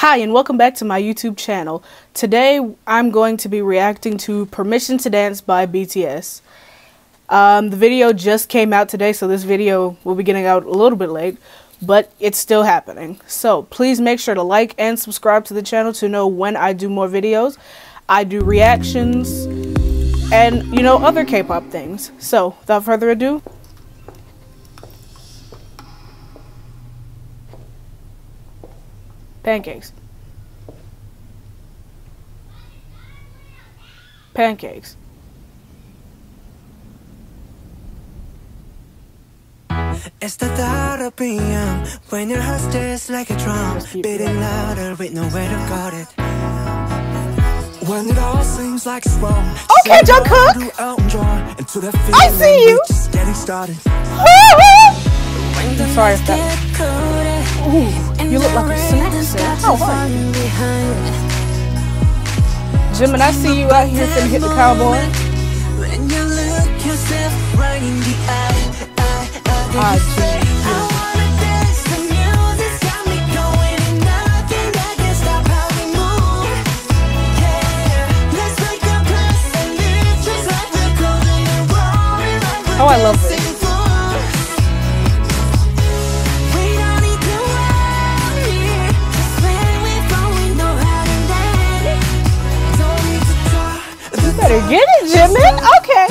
Hi, and welcome back to my YouTube channel. Today, I'm going to be reacting to Permission to Dance by BTS. Um, the video just came out today, so this video will be getting out a little bit late, but it's still happening. So, please make sure to like and subscribe to the channel to know when I do more videos. I do reactions and, you know, other K-pop things. So, without further ado, Pancakes. Pancakes. It's the thought of PM when your heart stays like a drum, beating louder with nowhere to guard it. When it all seems like it's wrong. Okay, Jungkook. I see you. Just getting started. Sorry if that. Ooh, you look like a snack Oh. Jim, and I see you out here finna hit the cowboy. Oh, when you look yourself right in better get it, Jimin. Okay.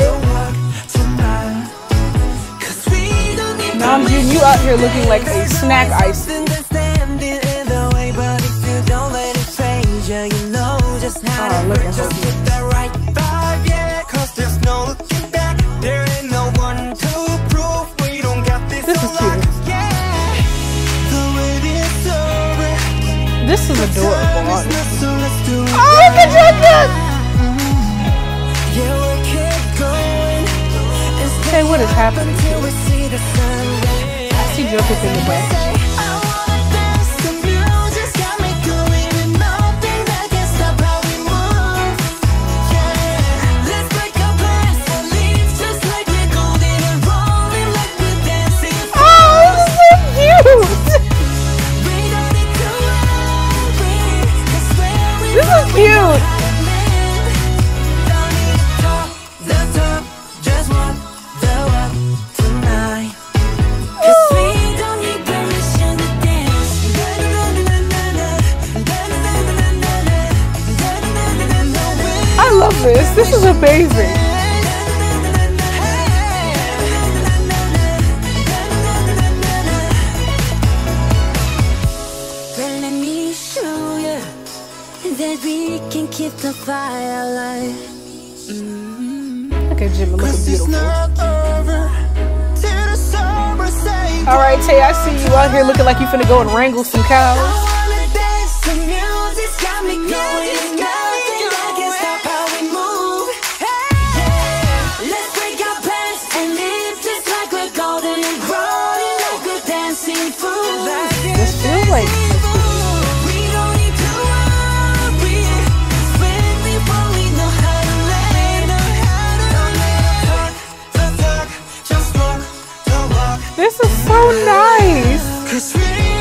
Namjoon, you out here looking like a snack ice. Oh, look at her. This is cute. This is adorable. honestly. Oh, look at Jungkook. What is happening? I see Jungkook in the back. This. Is amazing. Well, let me show you that we can keep the fire alive. Look at Jimmy looking beautiful. over till the summer say All right, Tay, I see you out here looking like you finna go and wrangle some cows. This is so nice.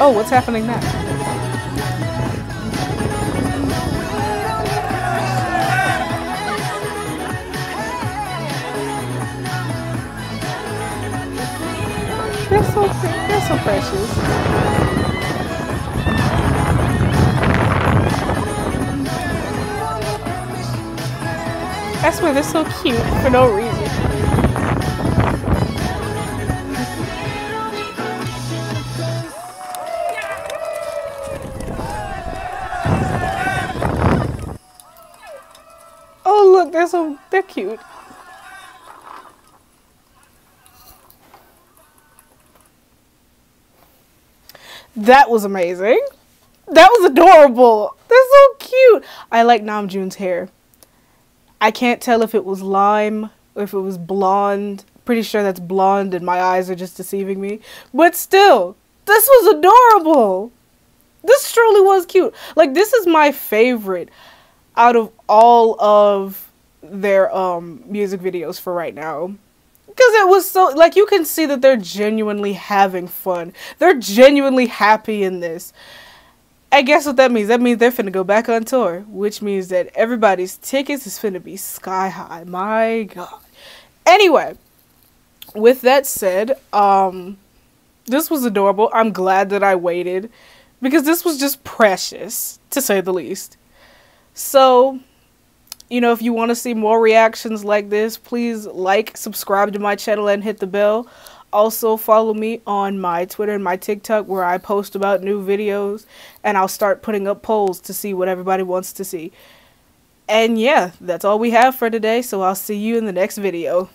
Oh, what's happening now? They're so they're so precious. I swear they're so cute for no reason. So they're cute. That was amazing. That was adorable. They're so cute. I like Namjoon's hair. I can't tell if it was lime or if it was blonde. Pretty sure that's blonde and my eyes are just deceiving me. But still, this was adorable. This truly was cute. Like this is my favorite out of all of their um music videos for right now. Because it was so, like, you can see that they're genuinely having fun. They're genuinely happy in this. I guess what that means? That means they're finna go back on tour, which means that everybody's tickets is finna be sky high. My god. Anyway, with that said, um, this was adorable. I'm glad that I waited because this was just precious, to say the least. So, you know, if you want to see more reactions like this, please like, subscribe to my channel, and hit the bell. Also, follow me on my Twitter and my TikTok where I post about new videos and I'll start putting up polls to see what everybody wants to see. And yeah, that's all we have for today, so I'll see you in the next video.